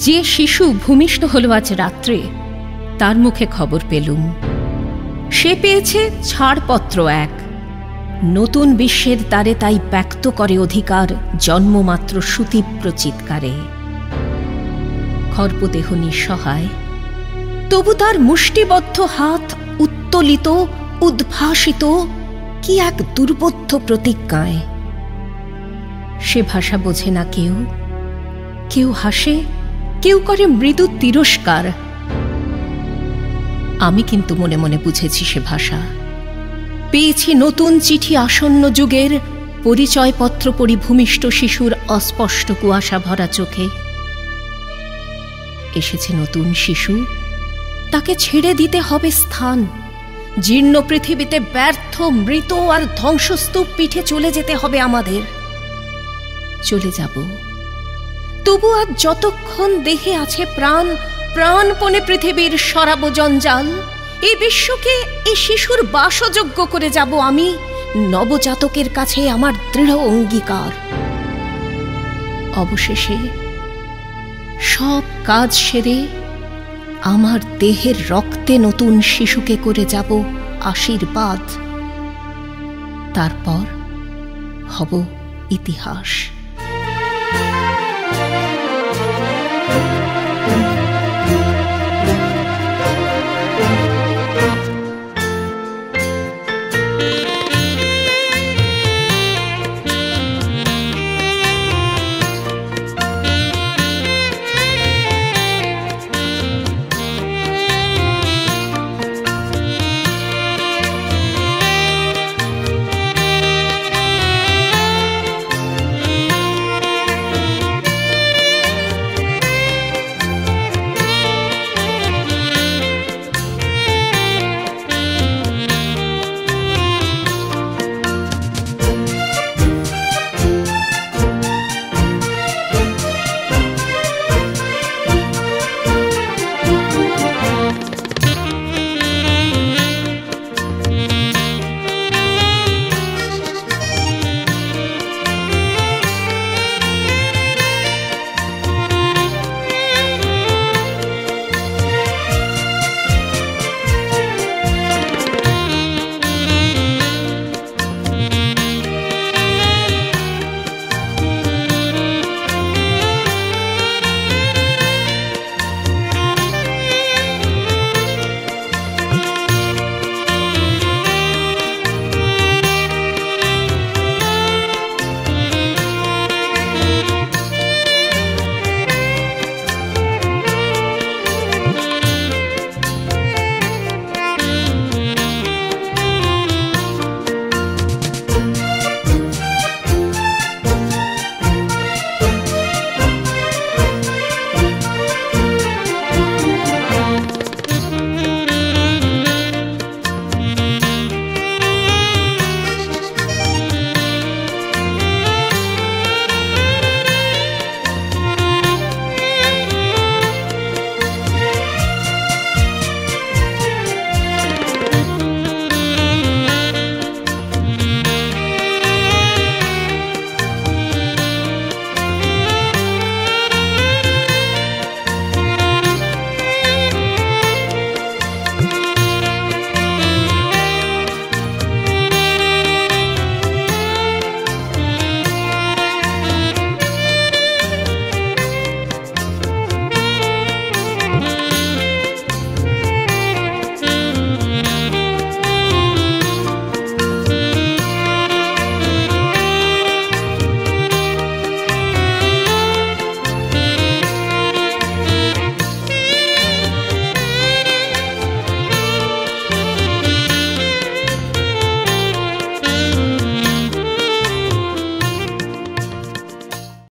যে শিশু ভূমিষ্ঠ হল আজ রাত্রে, তার মুখে খবর পেলুম। সে পেয়েছে ছাড়পত্র এক। নতুন বিশ্বের তারে তাই ব্যক্ত করে অধিকার, জন্মমাত্র সুতীব্র চিৎকারে। খর্পদেহ নিঃসহায়। তবু তার মুষ্টিবদ্ধ হাত উত্তোলিত, উদ্ভাসিত, কি এক দুর্বোধ্য প্রতিজ্ঞায়। সে ভাষা বোঝে না কেউ। কেউ হাসে কেউ করে মৃদু তিরস্কার। আমি কিন্তু মনে মনে বুঝেছি সে ভাষা। পেয়েছি নতুন চিঠি আসন্ন যুগের পরিচয়পত্র পরিভূমিষ্ঠ শিশুর অস্পষ্ট কুয়াশা ভরা চোখে। এসেছে নতুন শিশু। তাকে ছেড়ে দিতে হবে স্থান। জীর্ণ পৃথিবীতে ব্যর্থ, মৃত আর ধ্বংসস্তূপ পিঠে চলে যেতে হবে আমাদের। চলে যাব। তবু আজ যতক্ষণ দেহে আছে প্রাণ, প্রাণপণে পৃথিবীর সরাব জঞ্জাল। এই বিশ্বকে এই শিশুর বাসযোগ্য করে যাব আমি, নবজাতকের কাছে আমার দৃঢ় অঙ্গীকার। অবশেষে সব কাজ সেরে আমার দেহের রক্তে নতুন শিশুকে করে যাব আশীর্বাদ। তারপর হব ইতিহাস।